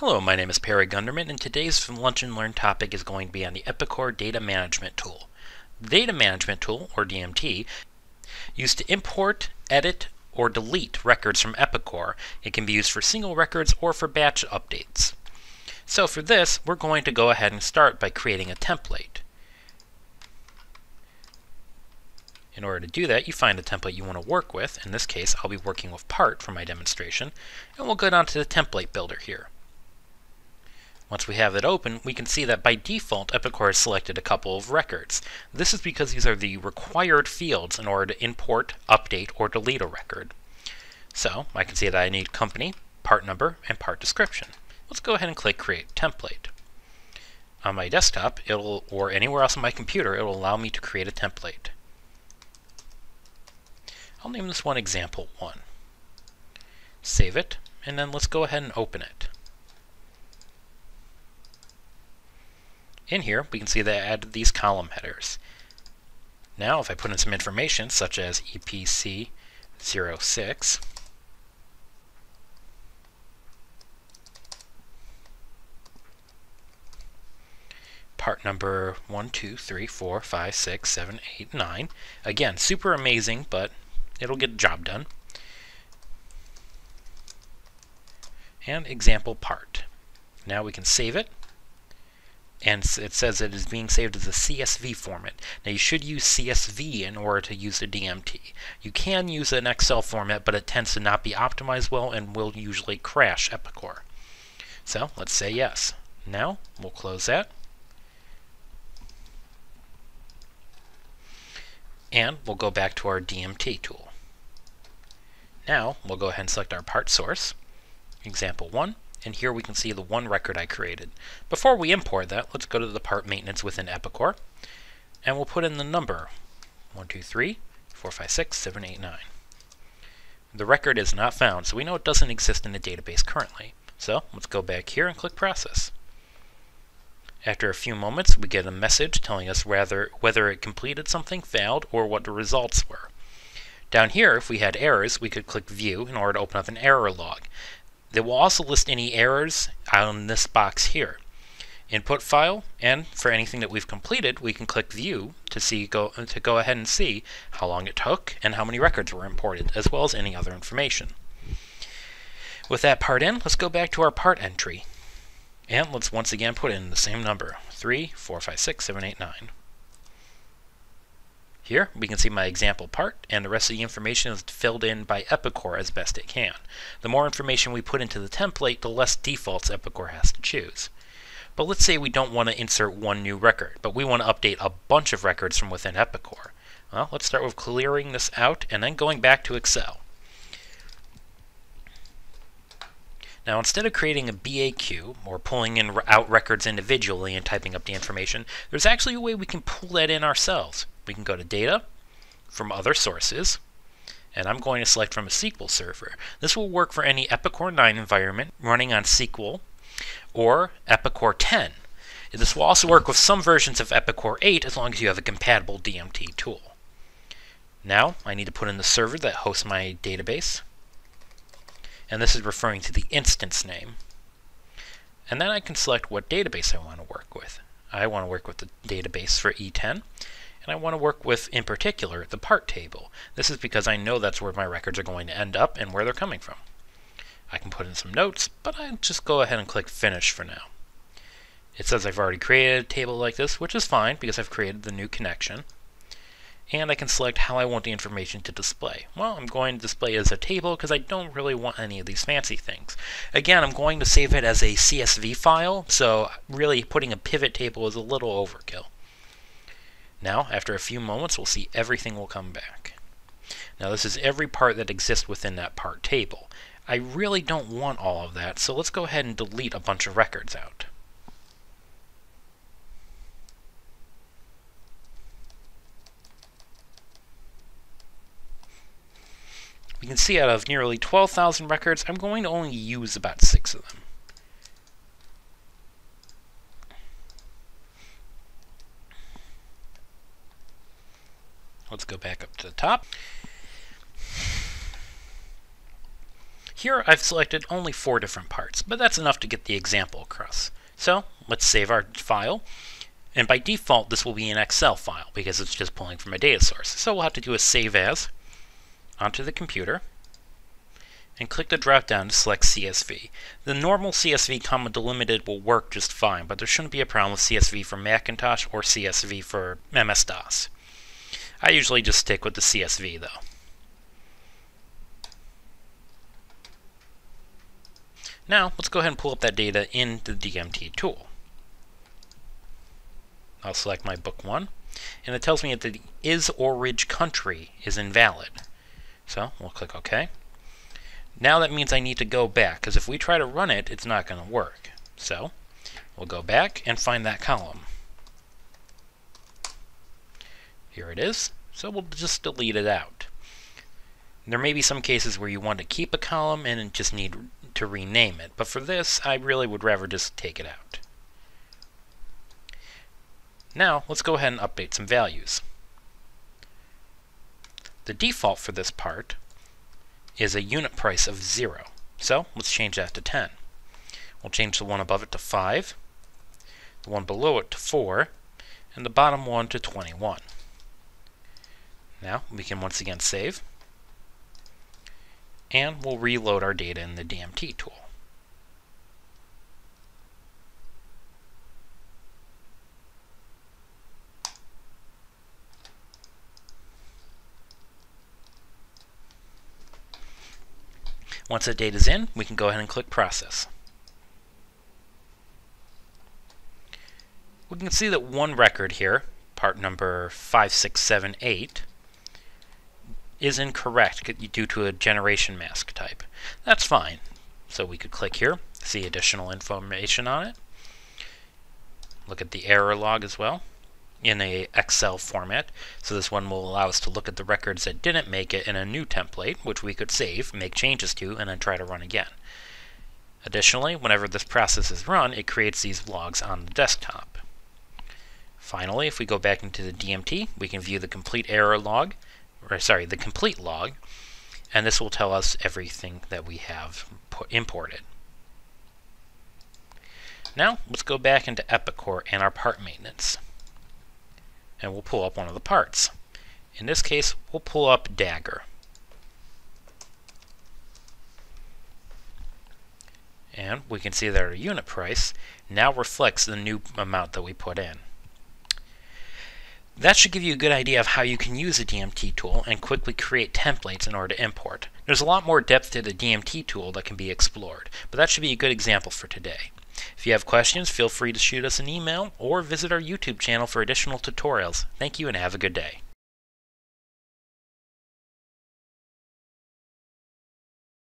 Hello, my name is Perry Gunderman, and today's Lunch and Learn topic is going to be on the Epicor Data Management Tool. The Data Management Tool, or DMT, used to import, edit, or delete records from Epicor. It can be used for single records or for batch updates. So for this, we're going to go ahead and start by creating a template. In order to do that, you find a template you want to work with. In this case, I'll be working with part for my demonstration, and we'll go down to the template builder here. Once we have it open, we can see that by default, Epicor has selected a couple of records. This is because these are the required fields in order to import, update, or delete a record. So I can see that I need company, part number, and part description. Let's go ahead and click Create Template. On my desktop, it'll, or anywhere else on my computer, it will allow me to create a template. I'll name this one Example 1. Save it, and then let's go ahead and open it. In here, we can see I added these column headers. Now, if I put in some information, such as EPC 06, part number 1, 2, 3, 4, 5, 6, 7, 8, 9. Again, super amazing, but it'll get the job done. And example part. Now we can save it and it says it is being saved as a CSV format. Now you should use CSV in order to use the DMT. You can use an Excel format, but it tends to not be optimized well and will usually crash Epicor. So let's say yes. Now we'll close that. And we'll go back to our DMT tool. Now we'll go ahead and select our part source, example 1, and here we can see the one record I created. Before we import that, let's go to the part maintenance within Epicor, and we'll put in the number 123 456 789. The record is not found, so we know it doesn't exist in the database currently. So let's go back here and click Process. After a few moments, we get a message telling us whether it completed something, failed, or what the results were. Down here, if we had errors, we could click View in order to open up an error log. They will also list any errors on this box here. Input file, and for anything that we've completed, we can click View to see go to go ahead and see how long it took and how many records were imported, as well as any other information. With that part in, let's go back to our part entry. And let's once again put in the same number, 3, 4, 5, 6, 7, 8, 9. Here we can see my example part and the rest of the information is filled in by Epicor as best it can. The more information we put into the template, the less defaults Epicor has to choose. But let's say we don't want to insert one new record, but we want to update a bunch of records from within Epicor. Well, let's start with clearing this out and then going back to Excel. Now instead of creating a BAQ, or pulling in out records individually and typing up the information, there's actually a way we can pull that in ourselves. We can go to Data, from Other Sources, and I'm going to select from a SQL server. This will work for any Epicor 9 environment running on SQL or Epicor 10. This will also work with some versions of Epicor 8 as long as you have a compatible DMT tool. Now I need to put in the server that hosts my database, and this is referring to the instance name. And then I can select what database I want to work with. I want to work with the database for E10, and I want to work with, in particular, the part table. This is because I know that's where my records are going to end up and where they're coming from. I can put in some notes, but I'll just go ahead and click Finish for now. It says I've already created a table like this, which is fine because I've created the new connection. And I can select how I want the information to display. Well, I'm going to display as a table because I don't really want any of these fancy things. Again, I'm going to save it as a CSV file, so really putting a pivot table is a little overkill. Now, after a few moments, we'll see everything will come back. Now, this is every part that exists within that part table. I really don't want all of that, so let's go ahead and delete a bunch of records out. We can see out of nearly 12,000 records, I'm going to only use about six of them. Let's go back up to the top. Here I've selected only four different parts, but that's enough to get the example across. So let's save our file. And by default, this will be an Excel file because it's just pulling from a data source. So we'll have to do a save as onto the computer and click the drop down to select CSV. The normal CSV comma delimited will work just fine, but there shouldn't be a problem with CSV for Macintosh or CSV for MS-DOS. I usually just stick with the CSV though. Now, let's go ahead and pull up that data in the DMT tool. I'll select my book one, and it tells me that the is orig country is invalid. So we'll click OK. Now that means I need to go back, because if we try to run it, it's not going to work. So we'll go back and find that column. Here it is. So we'll just delete it out. There may be some cases where you want to keep a column and just need to rename it, but for this, I really would rather just take it out. Now, let's go ahead and update some values. The default for this part is a unit price of 0. So, let's change that to 10. We'll change the one above it to 5, the one below it to 4, and the bottom one to 21. Now, we can once again save and we'll reload our data in the DMT tool. Once that data is in, we can go ahead and click Process. We can see that one record here, part number 5678, is incorrect due to a generation mask type. That's fine. So we could click here, see additional information on it. Look at the error log as well in a Excel format. So this one will allow us to look at the records that didn't make it in a new template, which we could save, make changes to, and then try to run again. Additionally, whenever this process is run, it creates these logs on the desktop. Finally, if we go back into the DMT, we can view the complete error log or sorry, the complete log, and this will tell us everything that we have imported. Now, let's go back into Epicor and our part maintenance. And we'll pull up one of the parts. In this case, we'll pull up Dagger. And we can see that our unit price now reflects the new amount that we put in. That should give you a good idea of how you can use a DMT tool and quickly create templates in order to import. There's a lot more depth to the DMT tool that can be explored, but that should be a good example for today. If you have questions, feel free to shoot us an email or visit our YouTube channel for additional tutorials. Thank you and have a good day.